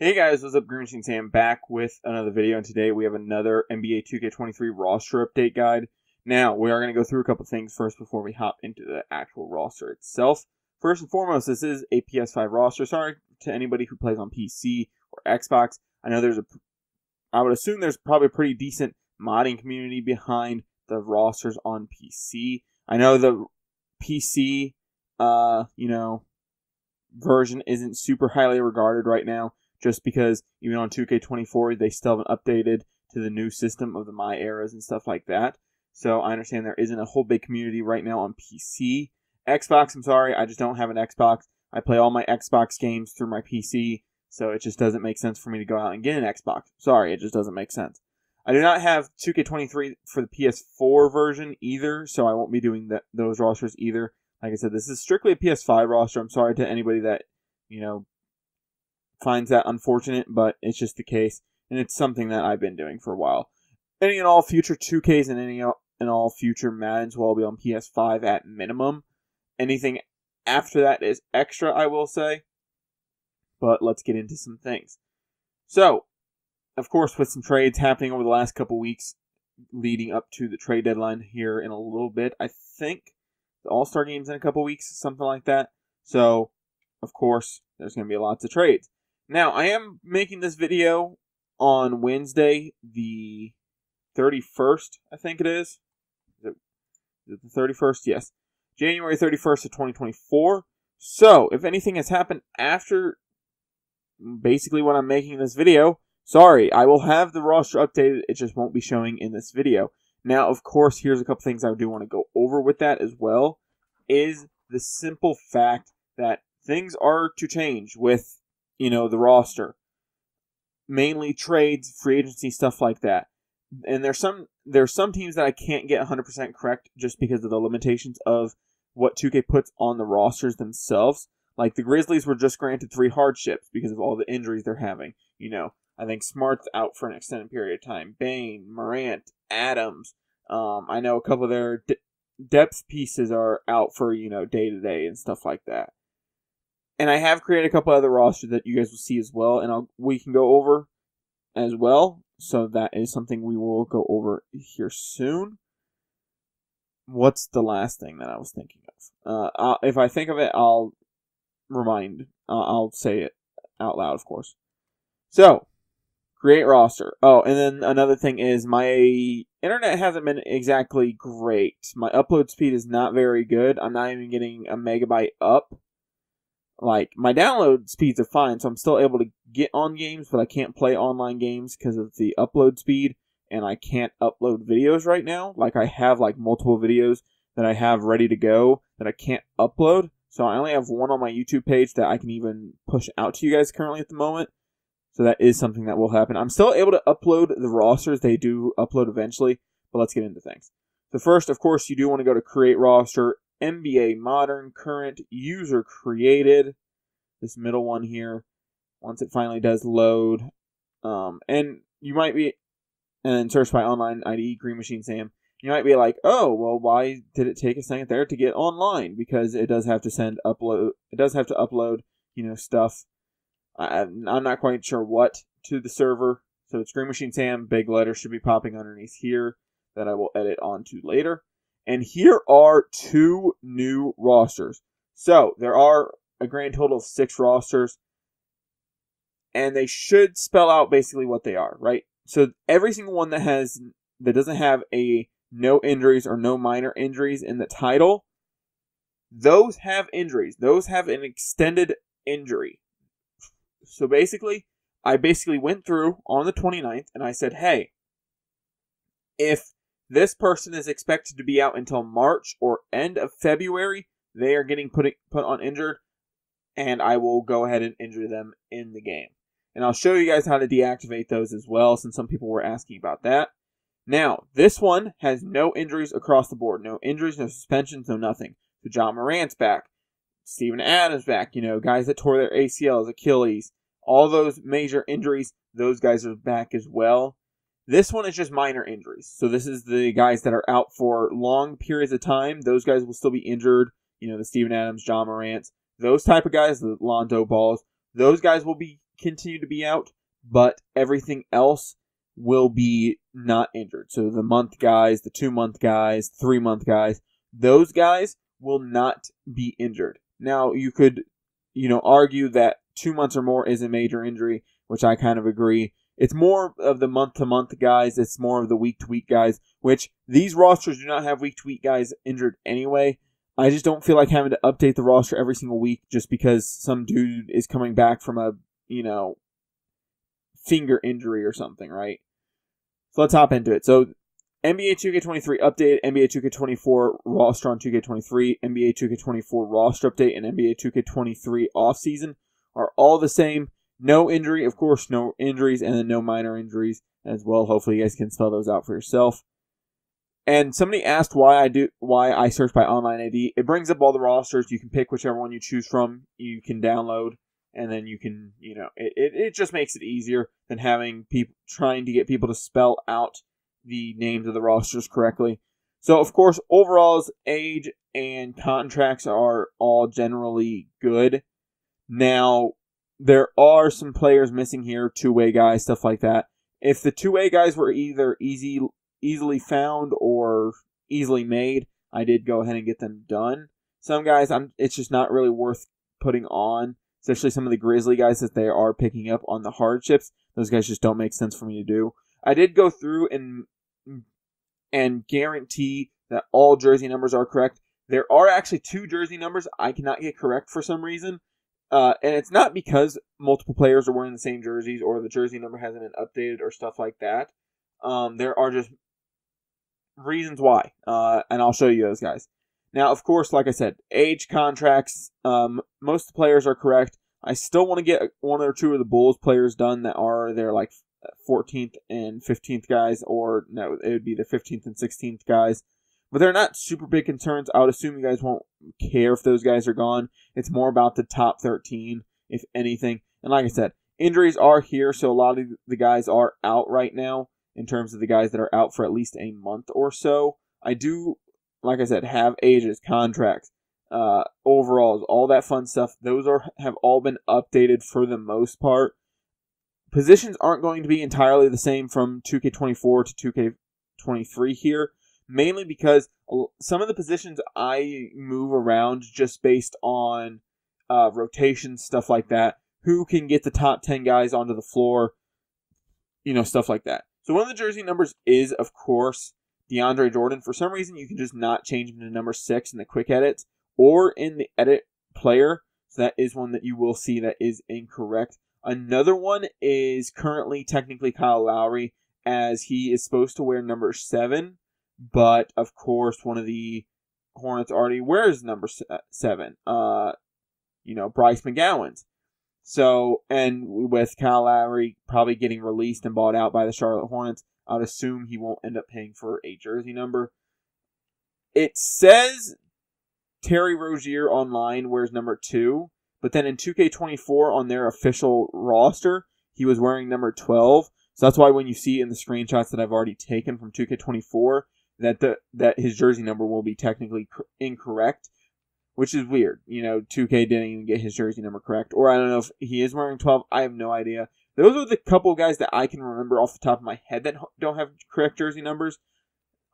Hey guys, what's up? Green Machine Sam back with another video, and today we have another NBA 2K23 roster update guide. Now, we are going to go through a couple things first before we hop into the actual roster itself. First and foremost, this is a PS5 roster. Sorry to anybody who plays on PC or Xbox. I know there's a, I would assume there's probably a pretty decent modding community behind the rosters on PC. I know the PC, uh, you know, version isn't super highly regarded right now just because even on 2K24 they still haven't updated to the new system of the My Eras and stuff like that. So I understand there isn't a whole big community right now on PC. Xbox, I'm sorry, I just don't have an Xbox. I play all my Xbox games through my PC, so it just doesn't make sense for me to go out and get an Xbox. Sorry, it just doesn't make sense. I do not have 2K23 for the PS4 version either, so I won't be doing the, those rosters either. Like I said, this is strictly a PS5 roster. I'm sorry to anybody that, you know, finds that unfortunate, but it's just the case, and it's something that I've been doing for a while. Any and all future 2Ks and any and all future Maddens will be on PS5 at minimum. Anything after that is extra, I will say. But let's get into some things. So, of course, with some trades happening over the last couple weeks leading up to the trade deadline here in a little bit, I think the All Star game's in a couple weeks, something like that. So, of course, there's going to be lots of trades. Now, I am making this video on Wednesday, the 31st, I think it is. Is it, is it the 31st? Yes. January 31st of 2024. So, if anything has happened after basically when I'm making this video, sorry, I will have the roster updated. It just won't be showing in this video. Now, of course, here's a couple things I do want to go over with that as well. Is the simple fact that things are to change with you know, the roster. Mainly trades, free agency, stuff like that. And there's some there's some teams that I can't get 100% correct just because of the limitations of what 2K puts on the rosters themselves. Like the Grizzlies were just granted three hardships because of all the injuries they're having. You know, I think Smart's out for an extended period of time. Bane, Morant, Adams. Um, I know a couple of their de- depth pieces are out for you know day to day and stuff like that and I have created a couple other rosters that you guys will see as well, and I'll, we can go over as well. So that is something we will go over here soon. What's the last thing that I was thinking of? Uh, if I think of it, I'll remind. Uh, I'll say it out loud, of course. So, create roster. Oh, and then another thing is my internet hasn't been exactly great. My upload speed is not very good. I'm not even getting a megabyte up like my download speeds are fine, so I'm still able to get on games, but I can't play online games because of the upload speed, and I can't upload videos right now. Like I have like multiple videos that I have ready to go that I can't upload. So I only have one on my YouTube page that I can even push out to you guys currently at the moment. So that is something that will happen. I'm still able to upload the rosters. They do upload eventually, but let's get into things. So first, of course, you do want to go to create roster NBA Modern Current User Created. This middle one here, once it finally does load. Um, and you might be, and search by online ID, Green Machine Sam. You might be like, oh, well, why did it take a second there to get online? Because it does have to send upload, it does have to upload, you know, stuff. I, I'm not quite sure what to the server. So it's Green Machine Sam, big letter should be popping underneath here that I will edit onto later. And here are two new rosters. So there are a grand total of six rosters. And they should spell out basically what they are, right? So every single one that has that doesn't have a no injuries or no minor injuries in the title, those have injuries. Those have an extended injury. So basically, I basically went through on the 29th and I said, hey, if this person is expected to be out until March or end of February. They are getting put put on injured, and I will go ahead and injure them in the game. And I'll show you guys how to deactivate those as well, since some people were asking about that. Now, this one has no injuries across the board. No injuries, no suspensions, no nothing. So Ja Morant's back. Steven Adams back. You know, guys that tore their ACLs, Achilles, all those major injuries, those guys are back as well. This one is just minor injuries. So this is the guys that are out for long periods of time. Those guys will still be injured. You know, the Steven Adams, Ja Morant, those type of guys, the Lonzo Balls, those guys will be continue to be out, but everything else will be not injured. So the month guys, the two month guys, three month guys, those guys will not be injured. Now you could, you know, argue that two months or more is a major injury, which I kind of agree. It's more of the month to month guys. It's more of the week to week guys, which these rosters do not have week to week guys injured anyway. I just don't feel like having to update the roster every single week just because some dude is coming back from a, you know, finger injury or something, right? So let's hop into it. So NBA 2K23 update, NBA 2K24 roster on 2K23, NBA 2K24 roster update, and NBA 2K23 offseason are all the same. No injury, of course, no injuries, and then no minor injuries as well. Hopefully, you guys can spell those out for yourself. And somebody asked why I do why I search by online ID. It brings up all the rosters. You can pick whichever one you choose from. You can download, and then you can you know it, it, it just makes it easier than having people trying to get people to spell out the names of the rosters correctly. So of course, overalls, age, and contracts are all generally good. Now there are some players missing here, two way guys, stuff like that. If the two way guys were either easy, easily found or easily made, I did go ahead and get them done. Some guys, I'm, it's just not really worth putting on, especially some of the Grizzly guys that they are picking up on the hardships. Those guys just don't make sense for me to do. I did go through and and guarantee that all jersey numbers are correct. There are actually two jersey numbers I cannot get correct for some reason. Uh, and it's not because multiple players are wearing the same jerseys or the jersey number hasn't been updated or stuff like that. Um, there are just reasons why, uh, and I'll show you those guys. Now, of course, like I said, age contracts, um, most players are correct. I still want to get one or two of the Bulls players done that are their like 14th and 15th guys, or no, it would be the 15th and 16th guys. But they're not super big concerns. I would assume you guys won't care if those guys are gone. It's more about the top 13, if anything. And like I said, injuries are here, so a lot of the guys are out right now in terms of the guys that are out for at least a month or so. I do, like I said, have ages, contracts, uh, overalls, all that fun stuff. Those are have all been updated for the most part. Positions aren't going to be entirely the same from 2K24 to 2K23 here mainly because some of the positions I move around just based on uh, rotation, stuff like that. Who can get the top 10 guys onto the floor, you know, stuff like that. So one of the jersey numbers is, of course, DeAndre Jordan. For some reason, you can just not change him to number six in the quick edits or in the edit player. So that is one that you will see that is incorrect. Another one is currently technically Kyle Lowry, as he is supposed to wear number seven but of course, one of the Hornets already wears number uh, seven. Uh, you know, Bryce McGowens. So, and with Kyle Lowry probably getting released and bought out by the Charlotte Hornets, I'd assume he won't end up paying for a jersey number. It says Terry Rozier online wears number two, but then in 2K24 on their official roster, he was wearing number 12. So that's why when you see in the screenshots that I've already taken from 2K24, that the that his jersey number will be technically cr- incorrect, which is weird. You know, 2K didn't even get his jersey number correct, or I don't know if he is wearing 12. I have no idea. Those are the couple guys that I can remember off the top of my head that don't have correct jersey numbers.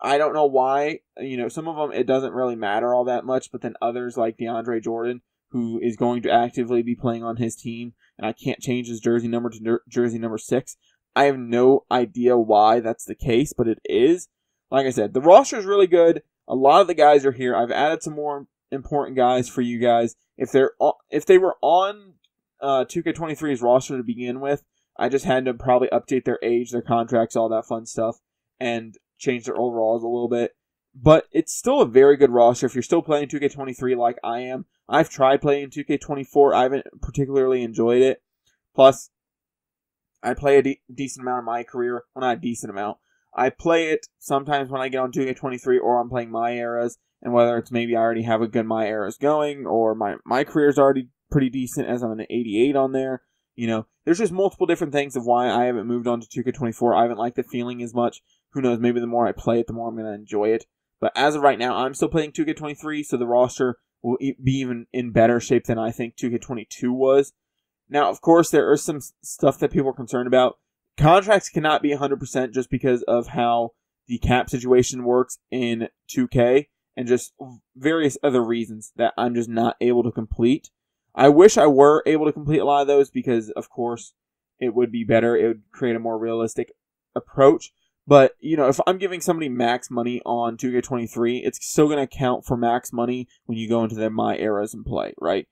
I don't know why. You know, some of them it doesn't really matter all that much, but then others like DeAndre Jordan, who is going to actively be playing on his team, and I can't change his jersey number to jersey number six. I have no idea why that's the case, but it is like I said, the roster is really good. A lot of the guys are here. I've added some more important guys for you guys. If they're if they were on uh, 2K23's roster to begin with, I just had to probably update their age, their contracts, all that fun stuff, and change their overalls a little bit. But it's still a very good roster. If you're still playing 2K23 like I am, I've tried playing 2K24. I haven't particularly enjoyed it. Plus, I play a de- decent amount of my career. Well, not a decent amount. I play it sometimes when I get on 2K23 or I'm playing my eras, and whether it's maybe I already have a good my eras going or my my career's already pretty decent as I'm an 88 on there. You know, there's just multiple different things of why I haven't moved on to 2K24. I haven't liked the feeling as much. Who knows? Maybe the more I play it, the more I'm going to enjoy it. But as of right now, I'm still playing 2K23, so the roster will be even in better shape than I think 2K22 was. Now, of course, there is some stuff that people are concerned about. Contracts cannot be 100% just because of how the cap situation works in 2K and just various other reasons that I'm just not able to complete. I wish I were able to complete a lot of those because, of course, it would be better. It would create a more realistic approach. But, you know, if I'm giving somebody max money on 2K23, it's still going to count for max money when you go into the My Eras and play, right?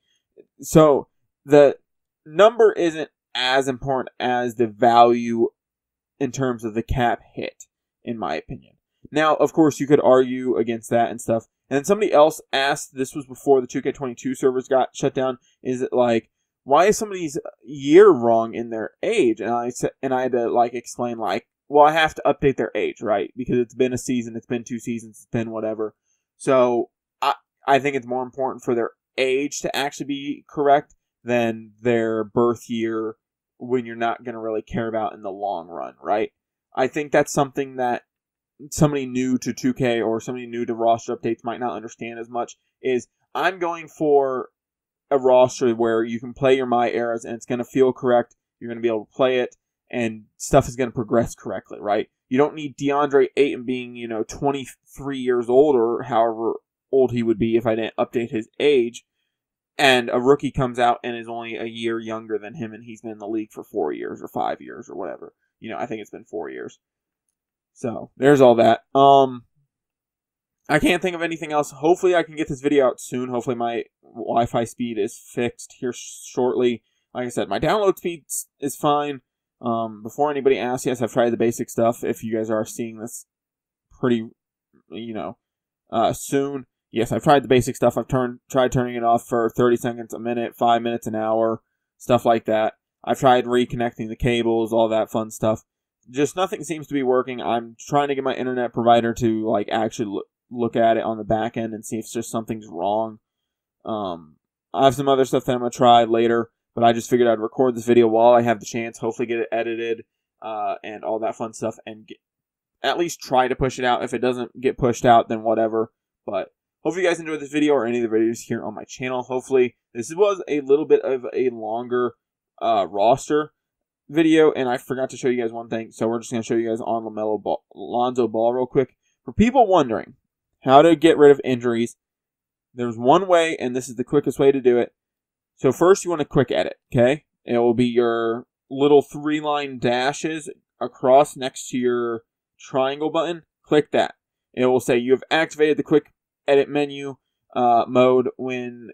So, the number isn't as important as the value in terms of the cap hit, in my opinion. Now, of course, you could argue against that and stuff. And somebody else asked, this was before the 2K22 servers got shut down, is it like, why is somebody's year wrong in their age? And I said, and I had to like explain like, well, I have to update their age, right? Because it's been a season, it's been two seasons, it's been whatever. So I I think it's more important for their age to actually be correct than their birth year when you're not going to really care about in the long run, right? I think that's something that somebody new to 2K or somebody new to roster updates might not understand as much is I'm going for a roster where you can play your my eras and it's going to feel correct. You're going to be able to play it and stuff is going to progress correctly, right? You don't need DeAndre Ayton being, you know, 23 years old or however old he would be if I didn't update his age. And a rookie comes out and is only a year younger than him and he's been in the league for four years or five years or whatever. You know, I think it's been four years. So there's all that. Um, I can't think of anything else. Hopefully, I can get this video out soon. Hopefully, my Wi-Fi speed is fixed here shortly. Like I said, my download speed is fine. Um, before anybody asks, yes, I've tried the basic stuff. If you guys are seeing this pretty, you know, uh, soon, yes, I've tried the basic stuff. I've turned tried turning it off for 30 seconds, a minute, five minutes, an hour, stuff like that. I've tried reconnecting the cables, all that fun stuff just nothing seems to be working. I'm trying to get my internet provider to like actually look, look at it on the back end and see if just something's wrong. Um, I have some other stuff that I'm gonna try later, but I just figured I'd record this video while I have the chance. Hopefully, get it edited uh, and all that fun stuff, and get, at least try to push it out. If it doesn't get pushed out, then whatever. But hopefully, you guys enjoyed this video or any of the videos here on my channel. Hopefully, this was a little bit of a longer uh, roster video, and I forgot to show you guys one thing, so we're just going to show you guys on LaMelo Ball, Lonzo Ball real quick. For people wondering how to get rid of injuries, there's one way, and this is the quickest way to do it. So first you want to quick edit, okay? It will be your little three line dashes across next to your triangle button. Click that. It will say you have activated the quick edit menu uh, mode when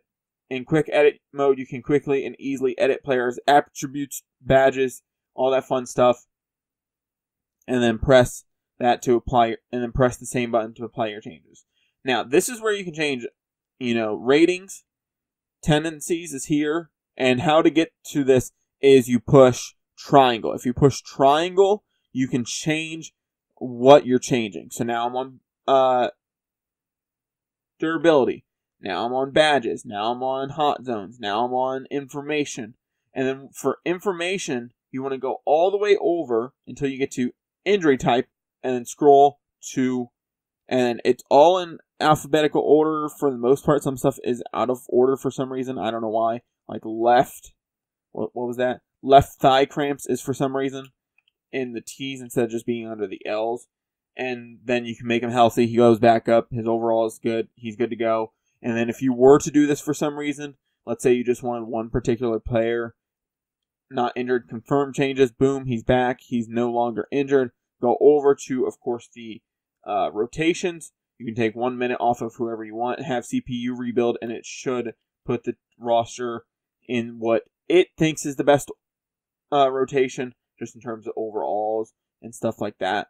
in quick edit mode, you can quickly and easily edit players' attributes, badges, all that fun stuff. And then press that to apply, and then press the same button to apply your changes. Now, this is where you can change, you know, ratings, tendencies is here, and how to get to this is you push triangle. If you push triangle, you can change what you're changing. So now I'm on uh, durability. Now I'm on badges. Now I'm on hot zones. Now I'm on information. And then for information, you want to go all the way over until you get to injury type and then scroll to, and it's all in alphabetical order for the most part. Some stuff is out of order for some reason. I don't know why. Like left, what, what was that? Left thigh cramps is for some reason in the T's instead of just being under the L's. And then you can make him healthy. He goes back up. His overall is good. He's good to go. And then if you were to do this for some reason, let's say you just wanted one particular player not injured, confirm changes, boom, he's back, he's no longer injured. Go over to, of course, the uh, rotations. You can take one minute off of whoever you want, have CPU rebuild, and it should put the roster in what it thinks is the best uh, rotation, just in terms of overalls and stuff like that.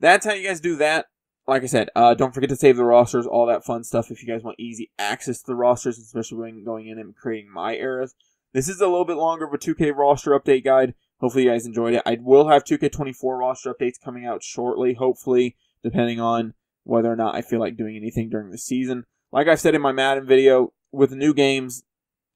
That's how you guys do that like I said, uh, don't forget to save the rosters, all that fun stuff if you guys want easy access to the rosters, especially when going in and creating my eras. This is a little bit longer of a 2K roster update guide. Hopefully you guys enjoyed it. I will have 2K24 roster updates coming out shortly, hopefully, depending on whether or not I feel like doing anything during the season. Like I've said in my Madden video, with new games,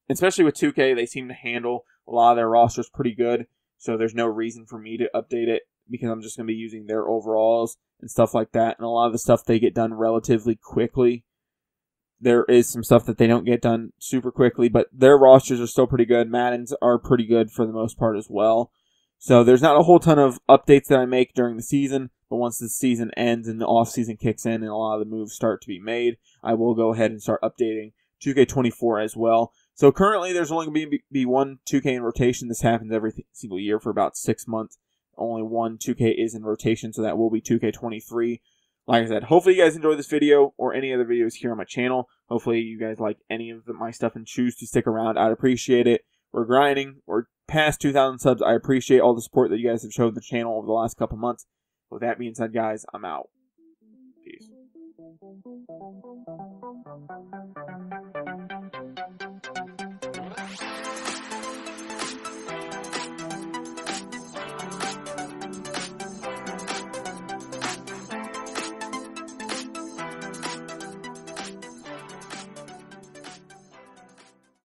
especially with 2K, they seem to handle a lot of their rosters pretty good, so there's no reason for me to update it because I'm just going to be using their overalls and stuff like that. And a lot of the stuff they get done relatively quickly. there is some stuff that they don't get done super quickly, but their rosters are still pretty good. Madden's are pretty good for the most part as well. So there's not a whole ton of updates that I make during the season, but once the season ends and the off season kicks in and a lot of the moves start to be made, I will go ahead and start updating 2K24 as well. So currently, there's only going to be, be one 2K in rotation. This happens every single year for about six months. Only one 2K is in rotation, so that will be 2K23. Like I said, hopefully you guys enjoyed this video or any other videos here on my channel. Hopefully you guys like any of the, my stuff and choose to stick around. I'd appreciate it. We're grinding. We're past 2,000 subs. I appreciate all the support that you guys have showed the channel over the last couple months. With that being said, guys, I'm out. Peace.